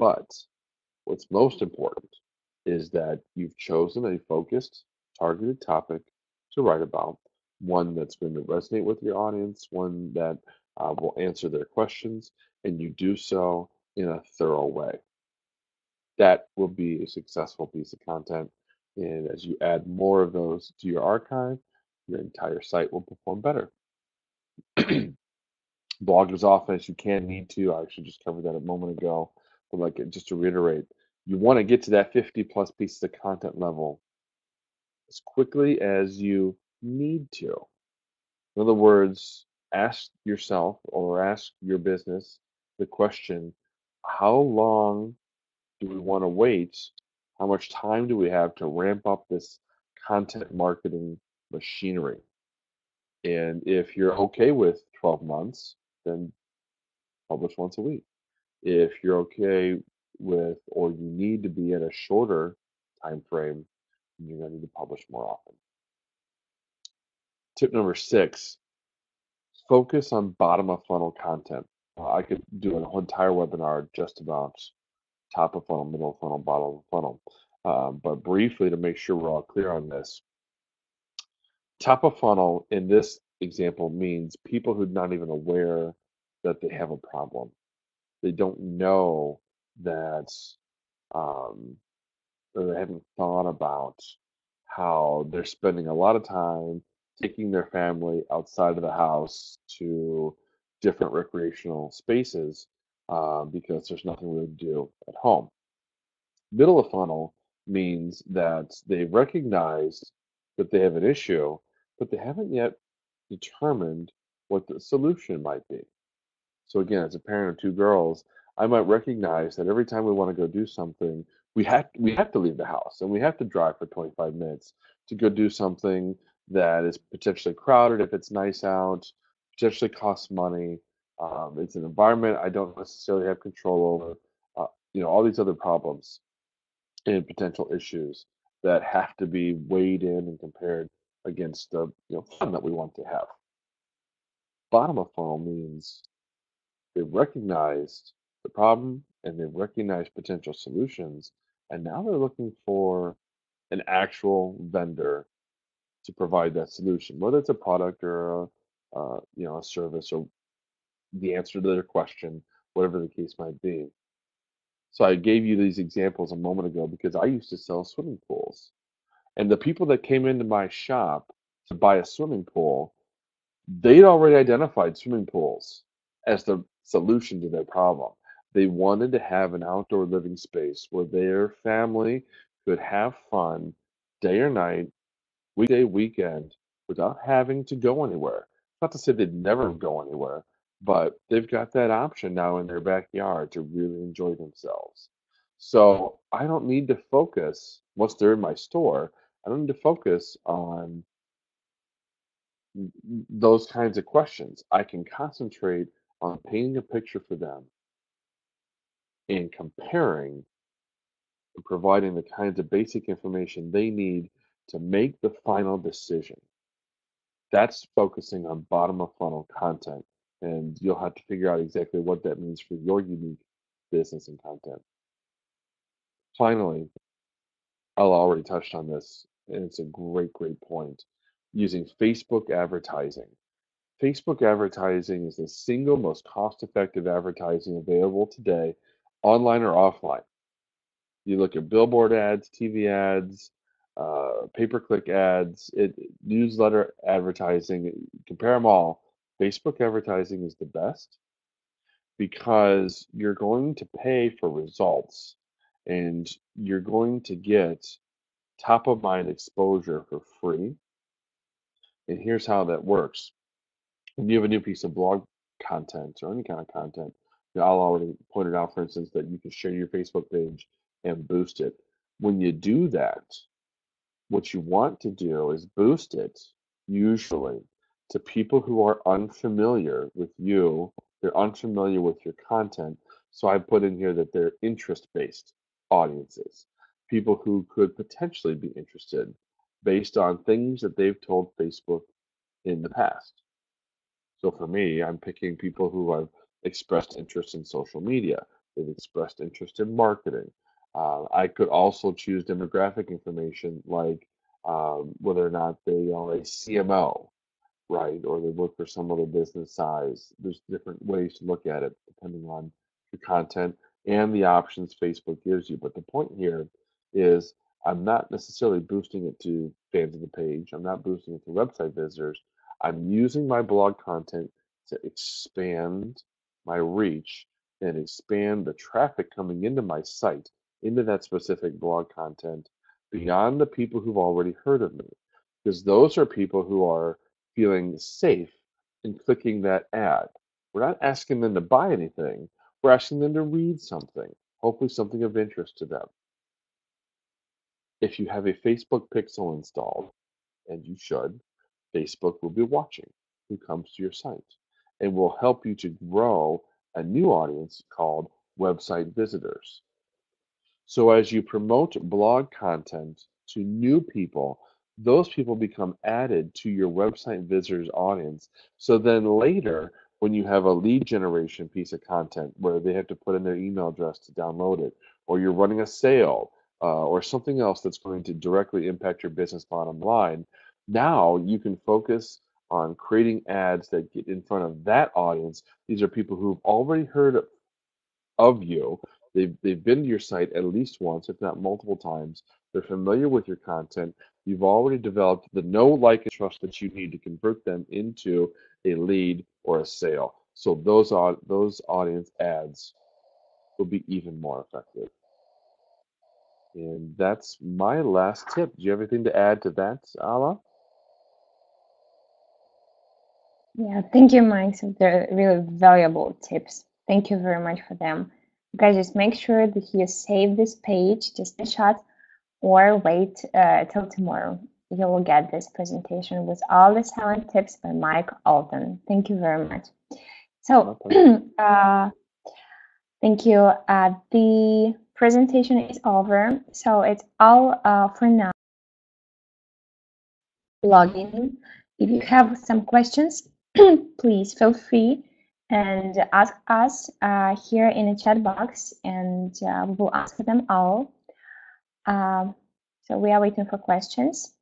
Speaker 2: But what's most important is that you've chosen a focused, targeted topic to write about, one that's going to resonate with your audience, one that uh, will answer their questions, and you do so in a thorough way. That will be a successful piece of content. And as you add more of those to your archive, your entire site will perform better. Blog as often as you can need to. I actually just covered that a moment ago. But like just to reiterate, you want to get to that 50 plus pieces of content level as quickly as you need to. In other words, ask yourself or ask your business the question how long do we want to wait? How much time do we have to ramp up this content marketing machinery? And if you're okay with 12 months, then publish once a week. If you're okay with or you need to be in a shorter time frame, you're going to need to publish more often. Tip number six focus on bottom of funnel content. Uh, I could do an entire webinar just about top of funnel, middle of funnel, bottom of funnel. Uh, but briefly, to make sure we're all clear on this, top of funnel in this example means people who are not even aware that they have a problem. They don't know that, um, or they haven't thought about how they're spending a lot of time taking their family outside of the house to different recreational spaces uh, because there's nothing really to do at home. Middle of funnel means that they've recognized that they have an issue, but they haven't yet determined what the solution might be. So again, as a parent of two girls, I might recognize that every time we want to go do something, we have we have to leave the house and we have to drive for 25 minutes to go do something that is potentially crowded if it's nice out, potentially costs money. Um, it's an environment I don't necessarily have control over. Uh, you know, all these other problems and potential issues that have to be weighed in and compared against the you know fun that we want to have. Bottom of funnel means they've recognized the problem and they've recognized potential solutions, and now they're looking for an actual vendor to provide that solution, whether it's a product or a uh, you know a service or the answer to their question, whatever the case might be. So I gave you these examples a moment ago because I used to sell swimming pools, and the people that came into my shop to buy a swimming pool, they'd already identified swimming pools as the solution to their problem. They wanted to have an outdoor living space where their family could have fun day or night weekday, weekend, without having to go anywhere. Not to say they'd never go anywhere, but they've got that option now in their backyard to really enjoy themselves. So I don't need to focus once they're in my store. I don't need to focus on those kinds of questions. I can concentrate on painting a picture for them and comparing and providing the kinds of basic information they need to make the final decision. That's focusing on bottom of funnel content. And you'll have to figure out exactly what that means for your unique business and content. Finally, I'll already touched on this, and it's a great, great point. Using Facebook advertising. Facebook advertising is the single most cost effective advertising available today, online or offline. You look at billboard ads, TV ads, uh, pay-per-click ads, it, newsletter advertising, compare them all. Facebook advertising is the best because you're going to pay for results and you're going to get top of mind exposure for free. And here's how that works. When you have a new piece of blog content or any kind of content, I'll already pointed out, for instance, that you can share your Facebook page and boost it. When you do that, what you want to do is boost it usually to people who are unfamiliar with you, they're unfamiliar with your content. So I put in here that they're interest based audiences, people who could potentially be interested based on things that they've told Facebook in the past. So for me, I'm picking people who have expressed interest in social media, they've expressed interest in marketing. Uh, I could also choose demographic information like um, whether or not they are a CMO, right? Or they work for some other business size. There's different ways to look at it depending on your content and the options Facebook gives you. But the point here is I'm not necessarily boosting it to fans of the page. I'm not boosting it to website visitors. I'm using my blog content to expand my reach and expand the traffic coming into my site, into that specific blog content mm-hmm. beyond the people who've already heard of me. Because those are people who are feeling safe in clicking that ad. We're not asking them to buy anything, we're asking them to read something, hopefully something of interest to them. If you have a Facebook pixel installed, and you should, Facebook will be watching who comes to your site and will help you to grow a new audience called website visitors. So as you promote blog content to new people, those people become added to your website visitors audience. So then later, when you have a lead generation piece of content where they have to put in their email address to download it, or you're running a sale, uh, or something else that's going to directly impact your business bottom line, now you can focus on creating ads that get in front of that audience. These are people who've already heard of you. They've, they've been to your site at least once, if not multiple times. They're familiar with your content. You've already developed the know, like, and trust that you need to convert them into a lead or a sale. So those are those audience ads will be even more effective. And that's my last tip. Do you have anything to add to that, Alla?
Speaker 1: Yeah, thank you, Mike. So they're really valuable tips. Thank you very much for them. Guys, just make sure that you save this page, just a shot, or wait uh, till tomorrow. You will get this presentation with all the silent tips by Mike Allton. Thank you very much. So, uh, thank you. Uh, the presentation is over. So it's all uh, for now. Login. If you have some questions, please feel free and ask us uh, here in the chat box and uh, we will answer them all. Um, so we are waiting for questions.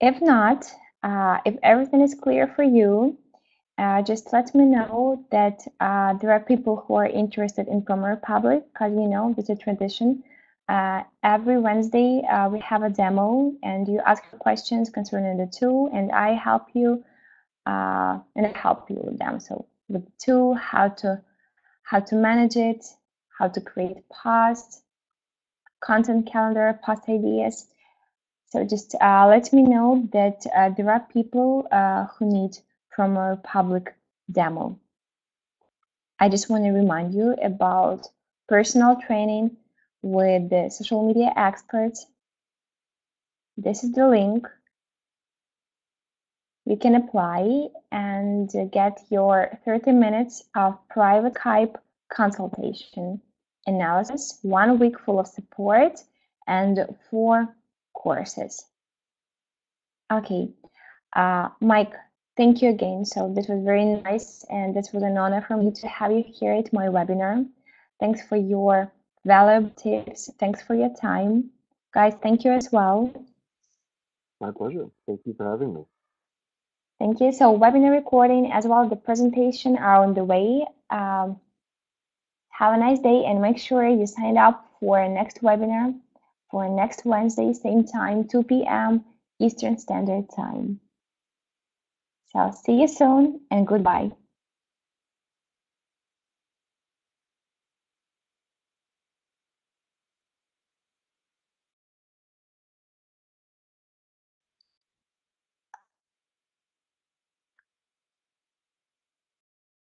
Speaker 1: If not, uh, if everything is clear for you, uh, just let me know that uh, there are people who are interested in PromoRepublic because you know it's a tradition uh, every Wednesday, uh, we have a demo, and you ask questions concerning the tool, and I help you, uh, and I help you with them. So with the tool, how to how to manage it, how to create posts, content calendar, post ideas. So just uh, let me know that uh, there are people uh, who need Promo public demo. I just want to remind you about personal training with the social media experts. This is the link. You can apply and get your 30 minutes of private Skype consultation, analysis, one week full of support, and four courses. Okay, uh, Mike, thank you again. So this was very nice, and this was an honor for me to have you here at my webinar. Thanks for your valuable tips. Thanks for your time. Guys, thank you as well.
Speaker 2: My pleasure. Thank you for having me.
Speaker 1: Thank you. So webinar recording as well as the presentation are on the way. Um, Have a nice day and make sure you sign up for next webinar for next Wednesday, same time, 2 p.m. Eastern Standard Time. So see you soon and goodbye.